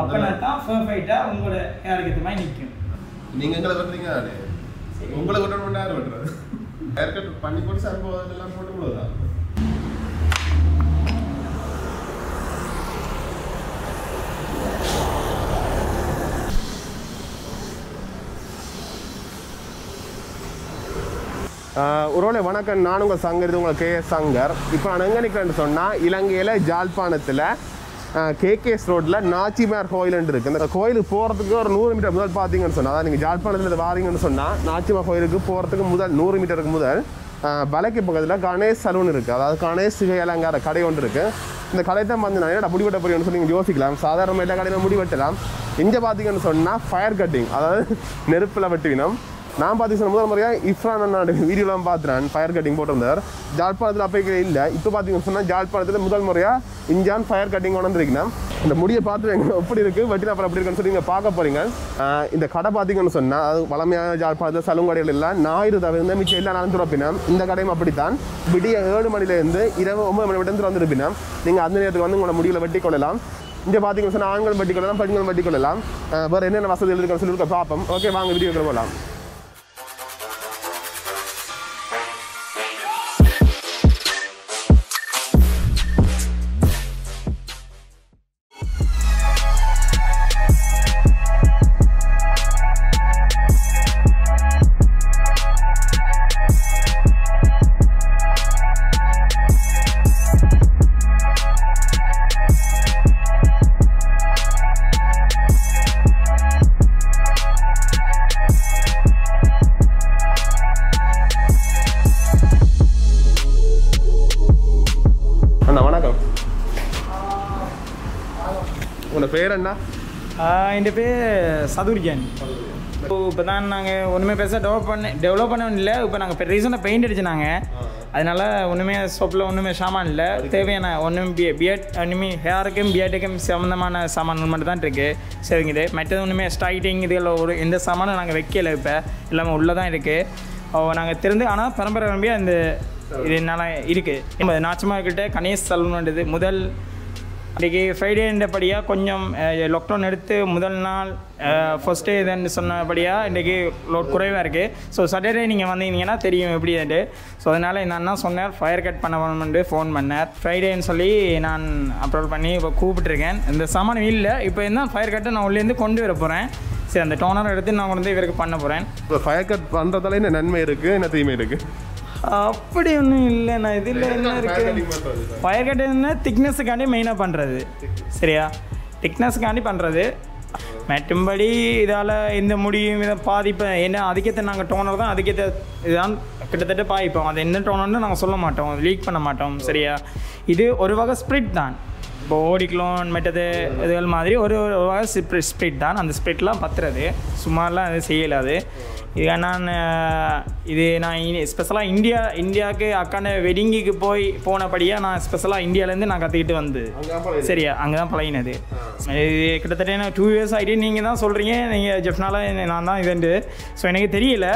அப்பனா தான் பர்ஃபெக்டாக உங்களோட ஹேருக்கு ஏற்ற மாதிரி நிற்கும் நீங்க எங்களை வெட்டுறீங்க நானே உங்களை வெட்டணும் யார் வெட்டுறது? ஹேர் கட் பண்ணி போட்டு விடுவதா? ஒருவேளை வணக்கம். நான் உங்கள் சங்கர் உங்கள் கே சங்கர். இப்போ நான் எங்கே நிற்கிறேன்னு சொன்னால் இலங்கையில் ஜாழ்ப்பாணத்தில் கேகேஎஸ் ரோட்டில் நாச்சிமார் கோயில்னு இருக்குது இந்த கோயிலுக்கு போகிறதுக்கு ஒரு நூறு மீட்டர் முதல் பார்த்தீங்கன்னு சொன்னால் அதாவது நீங்கள் ஜாழ்ப்பாணத்தில் வாரீங்கன்னு சொன்னால் நாச்சிமார் கோயிலுக்கு போகிறதுக்கு முதல் நூறு மீட்டருக்கு முதல். வலைக்கு பக்கத்தில் கணேஷ் சலூன் இருக்குது அதாவது கணேஷ் சிகை அலங்கார கடை ஒன்று இருக்குது இந்த கடை தான் பார்த்தீங்கன்னா என்ன முடி வெட்ட போறீங்கன்னு சொல்லி நீங்கள் யோசிக்கலாம். சாதாரண எல்லா கடையிலும் முடி வெட்டலாம் இங்கே பார்த்தீங்கன்னு சொன்னால் ஃபயர் கட்டிங் அதாவது நெருப்பில் வெட்டுவினம் நான் பார்த்தீங்கன்னா முதல் முறையாக இஃப்ரான் அண்ணாடு வீடியோலாம் பார்த்துறேன் ஃபயர் கட்டிங் போட்டிருந்தார். ஜாழ்ப்பாணத்தில் அப்போ இல்லை. இப்போ பார்த்தீங்கன்னு சொன்னால் ஜாழ்ப்பாணத்தில் முதல் முறையாக இஞ்சான் ஃபயர் கட்டிங் கொண்டு இந்த முடியை பார்த்து எங்க எப்படி இருக்குது வெட்டினா அப்புறம் எப்படி இருக்குன்னு சொல்லி நீங்கள் பார்க்க போகிறீங்க இந்த கடை பார்த்தீங்கன்னு சொன்னால் அது வளமையான ஜாழ்ப்பாணத்தில் சலூன் கடைகள் இல்லை ஞாயிறு தவிர்த்து மிச்சம் எல்லா நாளும் திறப்பினோம் இந்த கடையும் அப்படித்தான். விடிய ஏழு மணிலேருந்து இரவு ஒன்பது மணி விட்டு திறந்துருப்பினோம் நீங்கள் அந்த நேரத்துக்கு வந்து உங்களோட முடியலை வெட்டி கொள்ளலாம். இங்கே பார்த்தீங்கன்னு சொன்னால் ஆண்கள் வெட்டி கொள்ளலாம் பெண்கள் வெட்டி கொள்ளலாம். வேறு என்னென்ன வசதி இருக்குன்னு சொல்லி பார்ப்போம். ஓகே வாங்க வீடியோக்கு போகலாம் என்ன என் பேர் சதுர்ஜன். இப்போ இப்போ தான் நாங்கள் ஒன்றுமே பெருசாக டெவலப் பண்ண டெவலப் பண்ண இல்லை. இப்போ நாங்கள் இப்போ ரீசெண்டாக பெயிண்ட் அடிச்சினாங்க அதனால ஒன்றுமே ஷாப்பில் ஒன்றுமே சாமான் இல்லை. தேவையான ஒன்றும் பி பிஎட் ஒன்றுமே ஹேருக்கும் பிஎட்டுக்கும் சம்மந்தமான சாமான்கள் மட்டும் தான் இருக்குது சரிங்குது மற்றது ஒன்றுமே ஸ்டைட்டிங் இதுல ஒரு எந்த சாமானும் நாங்கள் வைக்கல இப்போ. எல்லாமே உள்ளே தான் இருக்குது நாங்கள் திறந்து ஆனால் பரம்பரை பரம்பரையாக இந்த இது நல்லா இருக்குது நாச்சமாக கிட்ட கணேஷ் சலூன்ன்றது முதல் அன்றைக்கி ஃப்ரைடேன்றபடியாக கொஞ்சம் லாக்டவுன் எடுத்து முதல் நாள் ஃபஸ்ட்டு இதுன்னு சொன்னபடியாக இன்றைக்கி லோட் குறைவாக இருக்குது ஸோ சாட்டர்டே நீங்கள் வந்தீங்கன்னா தெரியும் எப்படி அது. ஸோ அதனால் இந்த அண்ணா சொன்னார் ஃபயர் கட் பண்ண வேணும்னு ஃபோன் பண்ணார். ஃப்ரைடேன்னு சொல்லி நான் அப்ரோல் பண்ணி இப்போ கூப்பிட்டுருக்கேன். இந்த சாமான் இல்லை இப்போ என்ன ஃபயர் கட்டை நான் உள்ளேருந்து கொண்டு வர போகிறேன் சரி அந்த டோனர் எடுத்து நான் கொண்டு வந்து இவருக்கு பண்ண போகிறேன் இப்போ ஃபயர் கட் பண்ணுறதால என்ன நன்மை இருக்குது என்ன தீமை இருக்குது அப்படி ஒன்றும் இல்லைண்ணா இதில் என்ன இருக்குது ஃபயர் கட்டுன்னா திக்னஸுக்காண்டி மெயினாக பண்ணுறது சரியா? திக்னஸுக்காண்டி பண்ணுறது மற்றும்படி இதால் இந்த முடியும் இதை பாதிப்பு என்ன அதுக்கேற்ற நாங்கள் டோனர் தான் அதுக்கேற்ற இதுதான் கிட்டத்தட்ட பாய்ப்போம் அது என்ன டோனர்னு நாங்கள் சொல்ல மாட்டோம். லீக் பண்ண மாட்டோம். சரியா? இது ஒரு வகை ஸ்ப்ரிட் தான். இப்போ ஓடிக்ளோன் மற்றது இதுகள் மாதிரி ஒரு ஒரு வகை ஸ்ப்ரிட் ஸ்ப்ரிட் தான். அந்த ஸ்ப்ரிட்லாம் பத்துறது. சும்மாலாம் அது. செய்யலாது இது நான் இது நான் ஸ்பெஷலாக இந்தியா இந்தியாவுக்கு அக்காண்ட வெட்டிங்குக்கு போய் போனபடியாக நான் ஸ்பெஷலாக இந்தியாவிலேருந்து நான் கற்றுக்கிட்டு வந்து சரியா அங்கே தான் பழகினது. இது கிட்டத்தட்ட நான் டூ இயர்ஸ் ஆகிட்டு நீங்கள் தான் சொல்கிறீங்க நீங்கள் ஜெஃப்னால நான் தான் இதுண்டு ஸோ எனக்கு தெரியல.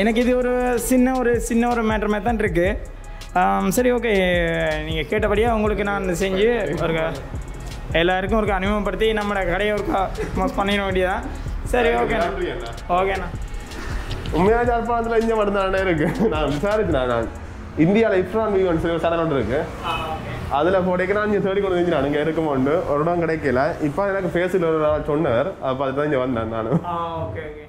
எனக்கு இது ஒரு சின்ன ஒரு சின்ன ஒரு மேட்ரு மாதிரி தான் இருக்குது சரி ஓகே. நீங்கள் கேட்டபடியாக உங்களுக்கு நான் செஞ்சு ஒரு எல்லாருக்கும் ஒரு அறிமுகப்படுத்தி நம்மளோட கடையை ஒரு பண்ணிட வேண்டியதான் சரி ஓகேண்ணா. ஓகேண்ணா. உண்மையாக ஜாழ்ப்பாணத்தில் இங்கே மட்டும்தானே இருக்கு? நான் விசாரிச்சேன் நான் இந்தியாவில் இஃப்ரான் வீவன் சொல்லி ஒரு சேனல் ஒன்று இருக்கு. அதில் போடைக்கு நான் இங்கே தேடி கொண்டு வந்து நான் இங்கே இருக்குமோண்டு ஒரு இடம் கிடைக்கல. இப்போ எனக்கு ஃபேஸில் ஒரு நாள் சொன்னார். அப்போ அதுதான் இங்கே வந்தேன் நான். Okay okay.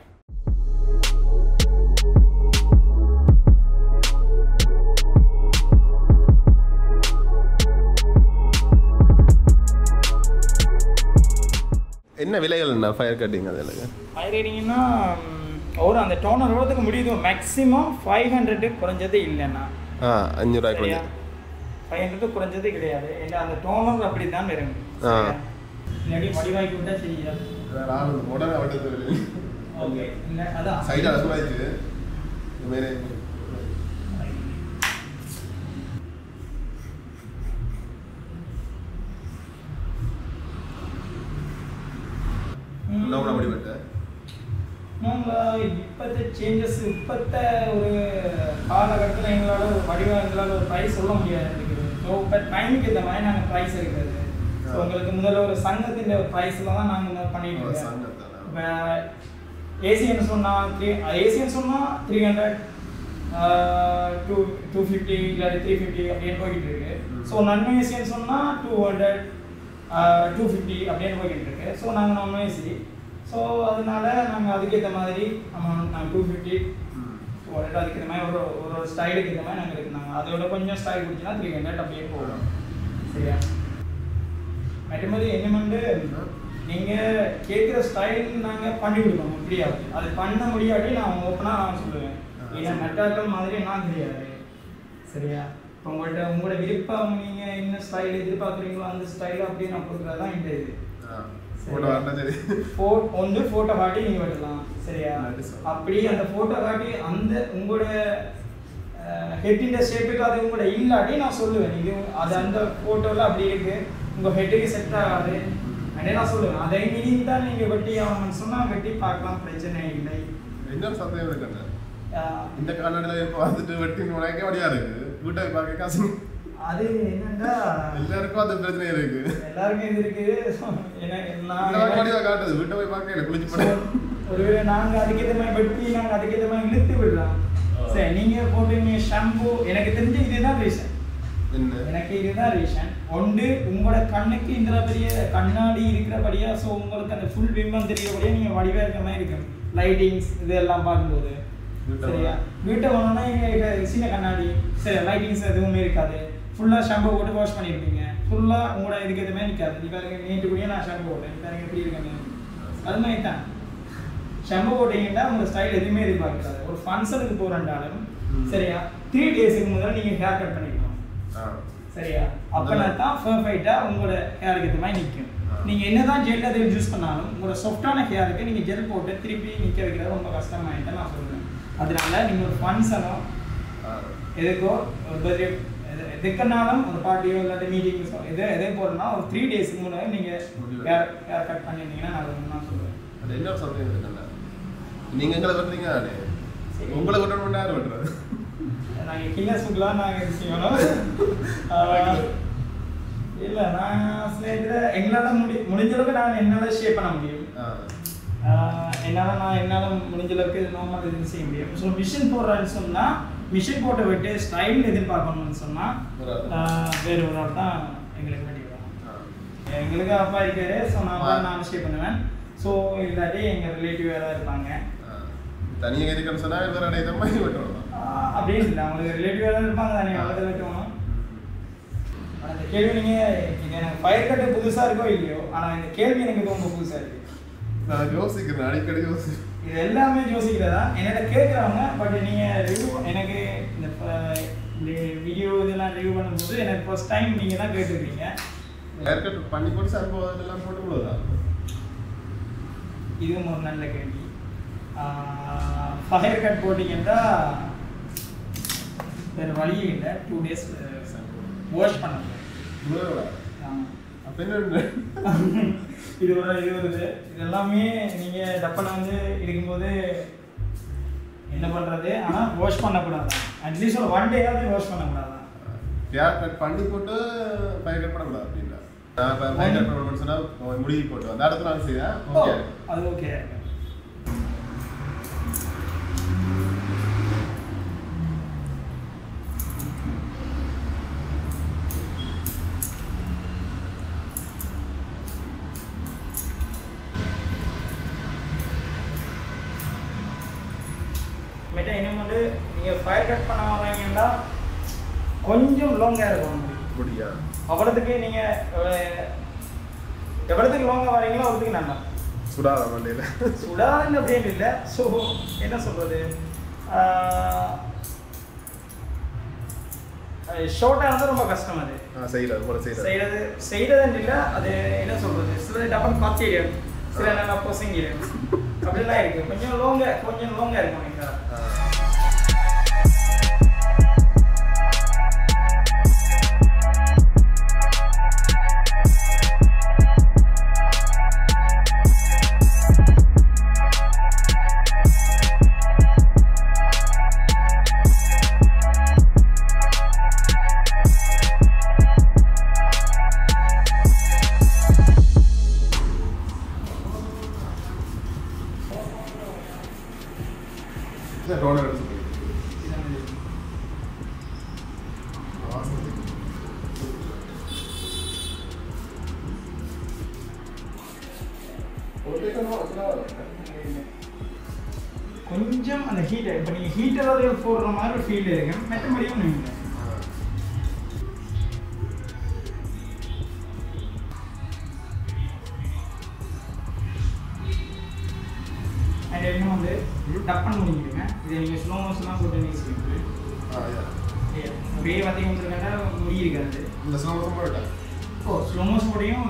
என்ன விலைகள் என்ன ஃபயர் கட்டிங் அதில் ஃபைவ் ரேட்டிங்னா ஒரு அந்த டோனர் எவ்வளோத்துக்கு முடியுது. மேக்ஸிமம் ஃபைவ் ஹண்ட்ரடு குறைஞ்சது இல்லைண்ணா. ஆ சரியா? கொஞ்சம் ஃபைவ் ஹண்ட்ரடு குறைஞ்சது கிடையாது. ஏன்னா அந்த டோனர் அப்படி தான் வரும் ஆ. இல்லாட்டி வடிவாக்கி விட்டா செய்யாது உடனே வட்டத்து ஓகே இல்லை அதான். சைடாக சூடாயிடுச்சு கூட படிப்பட்ட நாங்கள் இப்போத்த சேஞ்சஸ் இப்போத்த ஒரு காலகட்டத்தில் எங்களால் ஒரு வடிவம் எங்களால் ஒரு ப்ரைஸ் சொல்ல முடியாது இருக்குது ஸோ இப்போ டைமுக்கு இந்த மாதிரி நாங்கள் ப்ரைஸ் இருக்குது So, உங்களுக்கு முதல்ல ஒரு சங்கத்தின் ப்ரைஸில் தான் நாங்கள் பண்ணிட்டு இருக்கோம். இப்போ ஏசின்னு சொன்னால் த்ரீ ஏசின்னு சொன்னால் three hundred two two fifty இல்லாட்டி த்ரீ ஃபிஃப்டி அப்படின்னு போய்கிட்டு இருக்கு. ஸோ நான் ஏசின்னு சொன்னால் டூ ஹண்ட்ரட் டூ ஃபிஃப்டி அப்படின்னு போய்கிட்டு இருக்கு. ஸோ நாங்கள் நான் ஏசி ஸோ அதனால நாங்கள் அதுக்கேற்ற மாதிரி அமௌண்ட் நாங்கள் டூ ஃபிஃப்டி ம். டூ ஹண்ட்ரட் அதுக்கு மாதிரி ஒரு ஒரு ஸ்டைலுக்கு ஏற்ற மாதிரி நாங்கள் இருக்குனாங்க அதோட கொஞ்சம் ஸ்டைல் பிடிச்சினா த்ரீ ஹண்ட்ரட் அப்படியே போகும். சரியா? மற்றபடி என்னமெண்டு நீங்கள் கேட்குற ஸ்டைல் நாங்கள் பண்ணி கொடுக்கணும். முடியாது அது பண்ண முடியாட்டி நான் ஓப்பனாக நான் சொல்லுவேன். ஏன்னா மெட்டாக்கள் மாதிரி நான் தெரியாது. சரியா? இப்போ உங்கள்கிட்ட உங்களோட விருப்பம் நீங்கள் என்ன ஸ்டைல் எதிர்பார்க்குறீங்களோ அந்த ஸ்டைல் அப்படியே நான் கொடுக்குறது தான் இந்த இது. போட்டோ சரி. ஃபோ வந்து ஃபோட்டோ காட்டி நீங்கள் வெட்டலாம். சரியா. அப்படி அந்த ஃபோட்டோ காட்டி அந்த உங்களோட ஹெட்டின் ஷேப்புக்கு அது உங்களோட இல்லாட்டி நான் சொல்லுவேன். இது அது அந்த ஃபோட்டோவில் அப்படி இருக்கு. உங்கள் ஹெட்டுக்கு செட் ஆகாது. அப்படியே நான் சொல்லுவேன். அதை மீறி தான் நீங்கள் வெட்டி ஆகணும்னு சொன்னால் வெட்டி பார்க்கலாம். பிரச்சனை இல்லை. இன்னொரு சந்தேகம் இருக்குங்க இந்த கண்ணாடியில் இப்போ வந்துட்டு வெட்டி உனக்கே வழியா இருக்கு? வீட்டை பார்க்க காசு அது என்னன்னா எல்லாருக்கும் அந்த பிரச்சனை இருக்கு எல்லாருக்கும் இது வழியா காட்டுது வீட்டை போய் பார்க்க இல்லை குளிச்சு போட ஒருவேளை நாங்க அதுக்கேற்ற மாதிரி வெட்டி நாங்க அதுக்கேற்ற மாதிரி இழுத்து விடலாம். சரி நீங்க போட்டுங்க ஷாம்பு எனக்கு தெரிஞ்ச இதுதான் ரீசன் என்ன எனக்கு இதுதான் ரீசன் ஒன்று உங்களோட கண்ணுக்கு இந்த பெரிய கண்ணாடி இருக்கிறபடியா ஸோ உங்களுக்கு அந்த ஃபுல் பிம்பம் தெரியபடியா நீங்க வடிவா இருக்க மாதிரி இருக்கும் லைட்டிங்ஸ் இதெல்லாம் பார்க்கும்போது சரியா வீட்டை வாங்கினா சின்ன கண்ணாடி சரி லைட்டிங்ஸ் எதுவுமே இருக்காது ஃபுல்லாக ஷாம்பு போட்டு வாஷ் பண்ணியிருப்பீங்க ஃபுல்லாக உங்களோட இதுக்கு எதுவுமே நிற்காது நீ பாருங்க நேற்று கூடிய நான் ஷாம்பு போட்டேன். பாருங்க எப்படி இருக்கேங்க அது மாதிரி தான். ஷாம்பு போட்டீங்கன்னா உங்க ஸ்டைல் எதுவுமே எதிர்பார்க்காது. ஒரு ஃபங்க்ஷனுக்கு போகிறண்டாலும் ம். சரியா? த்ரீ டேஸுக்கு முதல்ல நீங்கள் ஹேர் கட் பண்ணிக்கணும். சரியா? அப்பனா தான் பர்ஃபெக்டாக உங்களோட ஹேருக்கு ஏற்ற மாதிரி நிற்கும். நீங்கள் என்னதான் ஜெல் அதை யூஸ் பண்ணாலும் உங்களோட சாஃப்டான ஹேருக்கு நீங்கள் ஜெல் போட்டு திருப்பி நிற்க வைக்கிறது ரொம்ப கஷ்டமாயிட்டு நான் சொல்லுவேன் அதனால நீங்கள் ஒரு ஃபங்க்ஷனோ எதுக்கோ ஒரு பர்த்டே எது எதுக்குனாலும் ஒரு பார்ட்டியோ இல்லாட்டி மீட்டிங்ஸோ எது எதே போகிறோம்னா ஒரு த்ரீ டேஸ்க்கு முன்னாடி நீங்கள். ஹேர் ஹேர் கட் பண்ணியிருந்தீங்கன்னா நான் நான் சொல்லுவேன் அது என்ன சந்தேகம் இருக்குல்ல நீங்க எங்களை வெட்டுறீங்க சரி. உங்களை வெட்டணும் யார் வெட்டுறது? நாங்கள் கின்னஸுக்குலாம் நாங்கள் செய்யணும். இல்லை நான் ஸ்னேகில் எங்களால் முடி முடிஞ்ச அளவுக்கு நான் என்னால் ஷேப் பண்ண முடியும். என்னால் நான் என்னால் முடிஞ்ச அளவுக்கு நார்மல் இது செய்ய முடியும். ஸோ மிஷின் போடுறேன்னு சொன்னால் மிஷின் போட்டு விட்டு ஸ்டைல் எதிர்பார்க்கணும்னு சொன்னால். வேறு ஒரு ஆள் தான் எங்களுக்கு வேண்டி. எங்களுக்கு அப்பா இருக்காரு ஸோ நான் நான் ஷேப் பண்ணுவேன். ஸோ இல்லாட்டி எங்கள் ரிலேட்டிவ் யாராவது இருப்பாங்க. தனியாக இருக்கணும்னு சொன்னா வேற இடையில மாதிரி ஆஹ் அப்படின்னு இல்லை. அவங்களுக்கு ரிலேட்டிவ் யாராவது இருப்பாங்க தானே அவங்க வெட்டுவோம். இந்த கேள்வி நீங்கள் எனக்கு ஃபயர் கட்டு புதுசாக இருக்கோ இல்லையோ ஆனால் இந்த கேள்வி எனக்கு ரொம்ப புதுசாக இருக்குது நான் யோசிக்கிறேன் அடிக்கடி யோசி இது எல்லாமே யோசிக்கிறதா? என்னோட கேட்குறவங்க பட் நீங்கள் ரிவ்யூ எனக்கு இந்த வீடியோ இதெல்லாம் ரிவ்யூ பண்ணும்போது எனக்கு ஃபர்ஸ்ட் டைம் நீங்கள் தான் கேட்டுருக்கீங்க. ஹேர் கட் பண்ணி போட்டு சம்பவம் எல்லாம் போட்டு விடுவதா? இதுவும் ஒரு நல்ல கேள்வி. ஃபயர் கட் போட்டிங்கன்னா வேறு வழியே இல்லை. டூ டேஸ் வாஷ் பண்ண விடுவதா ஆமா. அப்ப என்ன இது ஒரு இது வருது இது எல்லாமே நீங்கள் டப்பனை வந்து இருக்கும்போது என்ன பண்ணுறது ஆனால் வாஷ் பண்ணக்கூடாது. அட்லீஸ்ட் ஒரு ஒன் டேயாவது வாஷ் பண்ணக்கூடாது. பண்ணி போட்டு கட் பண்ணக்கூடாது அப்படின்னா நான் கட் பண்ணணும்னு சொன்னா முடிவு போட்டு அந்த நாள் செய்ய ஓகே அது ஓகே மெட்டா இன்னும் வந்து நீங்கள் ஃபயர் கட் பண்ண வர்றீங்கன்னா கொஞ்சம் லாங்காக இருக்கும். முடியா அவ்வளோத்துக்கு நீங்கள் எவ்வளோத்துக்கு லாங்காக வரீங்களோ அவ்வளோத்துக்கு நல்லா. சுடாத மண்டையில் சுடாதுன்னு அப்படின்னு இல்லை. ஸோ என்ன சொல்கிறது ஷார்ட்டாக இருந்தால் ரொம்ப கஷ்டம் அது. செய்யறது போல செய்யறது. செய்கிறது செய்கிறதுன்னு இல்லை அது என்ன சொல்கிறது சில டப்பன் பத்திடும் சில நல்லா பொசங்கிடும் அப்படிலாம் இருக்குது கொஞ்சம் லோங்க கொஞ்சம் லோங்காக இருக்கும் நீங்கள் கொஞ்சம் அந்த ஹீட்டர் இப்போ நீங்கள் ஹீட்டர் போடுற மாதிரி ஒரு ஃபீல் இருக்கு ஒன்றும் இல்லை. அது இன்னும் வந்து டப்பன் முடிஞ்சிருங்க. இதை நீங்கள் ஸ்லோ மோஷன்லாம் போட்டு நீங்கள் செய்யுங்க அப்படியே பார்த்தீங்கன்னா முடி இருக்காது. இந்த சமோசம் போட்டேன் ஓ ஸ்லோ மோஷன் போடையும்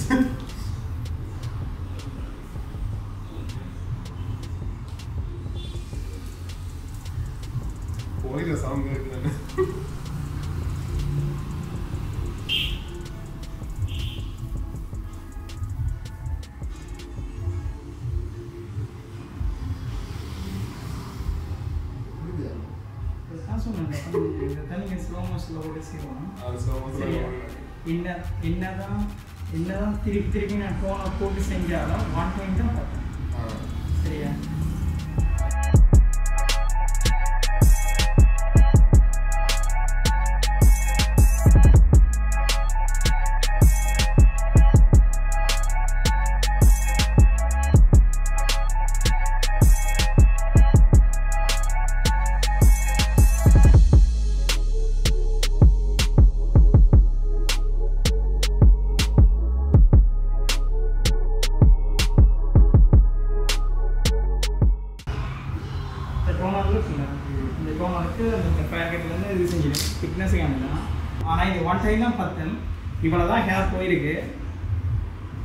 நன்றி போயில சாங் இந்த தண்ணிங்க ஸ்லோ மோஷனில் போட்டு செய்வோம் என்னதான் என்னதான் திருப்பி திருப்பி நான் ஃபோனை போட்டு செஞ்சாலும் ஒன் டைம் தான் பார்த்தேன் சரியா?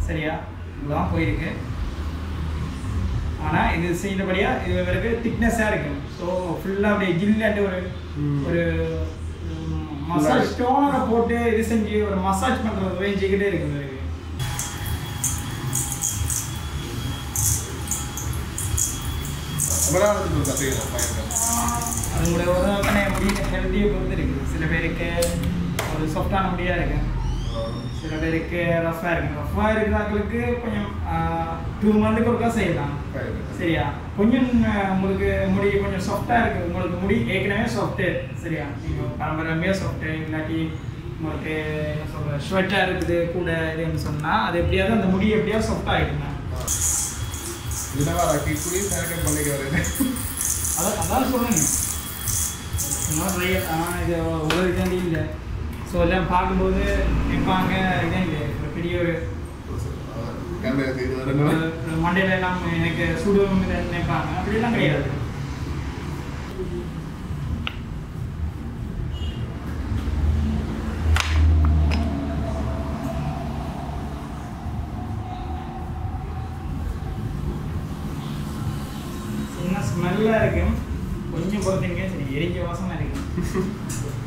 சரியா? இவ்வளோ தான் போயிருக்கு. ஆனால் இது செய்தபடியாக இது இவருக்கு திக்னஸாக இருக்கு. ஸோ ஃபுல்லாக அப்படியே ஜில்லாட்டு ஒரு ஒரு மசாஜ் டோனரை போட்டு இது செஞ்சு ஒரு மசாஜ் பண்ணுறது ரேஞ்சிக்கிட்டே இருக்கு இவருக்கு. அமராவதி கதைகள் பயன்படுத்த அவங்களுடைய உறவுக்கான முடிய ஹெல்த்தியை பொறுத்து இருக்குது சில பேருக்கு ஒரு சாஃப்டான முடியாக இருக்கு. சில பேருக்கு ரஃபாக இருக்கு. ரஃபாக இருக்கிறவங்களுக்கு கொஞ்சம் டூ மந்த்துக்கு ஒருக்கா செய்யலாம். சரியா? கொஞ்சம் உங்களுக்கு முடி கொஞ்சம் சாஃப்டாக இருக்குது உங்களுக்கு முடி ஏற்கனவே சாஃப்ட்டு சரியா? நீங்கள் பரம்பரையாக சாஃப்ட்டு இல்லாட்டி உங்களுக்கு என்ன சொல்கிற ஸ்வெட்டாக இருக்குது கூட இதுன்னு சொன்னால் அது எப்படியாவது அந்த முடி எப்படியாவது சாஃப்டாக ஆகிடுங்க அதான் அதான் சொல்லுங்க இது உலகத்தாண்டி இல்லை. ஸோ எல்லாம் பார்க்கும்போது இதான் இல்லை பெரிய ஒரு மண்டையில எல்லாம் எனக்கு சுடும் நினைப்பாங்க. அப்படிலாம் கிடையாது. ஸ்மெல்லாக இருக்கு? கொஞ்சம் பொறுத்தீங்க சரி எரிஞ்ச வாசமாக இருக்கு.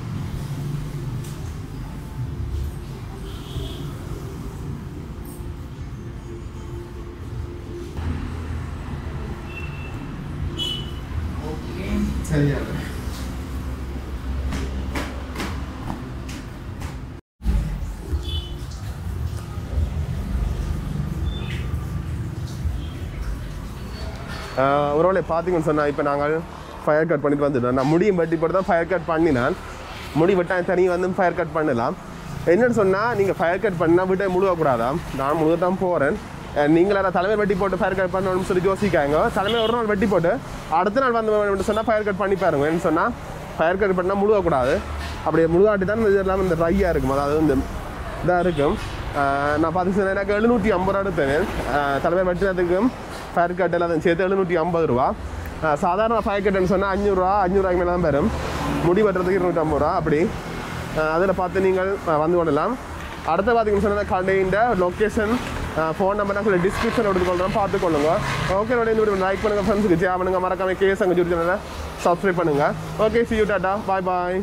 ஒருவேளை பார்த்தீங்கன்னு சொன்னால் இப்போ நாங்கள் ஃபயர் கட் பண்ணிட்டு வந்துட்டோம். நான் முடியும் வெட்டி போட்டு தான் ஃபயர் கட் பண்ணினான். முடி வெட்டா தனியாக வந்து ஃபயர் கட் பண்ணலாம். என்னன்னு சொன்னால் நீங்கள் ஃபயர் கட் பண்ணால் விட்டே முழுகக்கூடாதாம் நான் முழுக தான் போகிறேன் அதை தலைமை வெட்டி போட்டு ஃபயர் கட் பண்ணணும்னு சொல்லி யோசிக்காங்க. தலைமை ஒரு நாள் வெட்டி போட்டு அடுத்த நாள் வந்து சொன்னால் ஃபயர் கட் பண்ணி பாருங்க. என்ன சொன்னால் ஃபயர் கட் பண்ணால் முழுகக்கூடாது. அப்படியே முழுகாட்டி தான் இது எல்லாம் இந்த ட்ரையாக இருக்கும். அதாவது இந்த இதாக இருக்கும். நான் பார்த்து எனக்கு எழுநூற்றி ஐம்பது ரூபா எடுத்தேன். தலைமை வெட்டினதுக்கும் ஃபயர் கட் எல்லாம் சேர்த்து எழுநூற்றி ஐம்பது ரூபா சாதாரண ஃபயர் கட்டுன்னு சொன்னால் அஞ்சூறுரூவா அஞ்சூறுவாய்க்கு மேலே தான் பெறும் முடி வெட்டுறதுக்கு இருநூற்றம்பது ரூபா அப்படி அதில் பார்த்து நீங்கள் வந்து கொள்ளலாம் அடுத்து பார்த்தீங்கன்னு சொன்னால் கடையின் லொக்கேஷன் ஃபோன் நம்பர் நான் டிஸ்கிரிப்ஷன் எடுத்துக்கொள்கிறோம் பார்த்துக்கொள்ளுங்க ஓகே இந்த வீடியோ லைக் பண்ணுங்கள் ஃப்ரெண்ட்ஸுக்கு ஜே பண்ணுங்கள் மறக்காம கேஸ் அங்கே ஜூரி சப்ஸ்கிரைப் பண்ணுங்கள் okay see you tata bye bye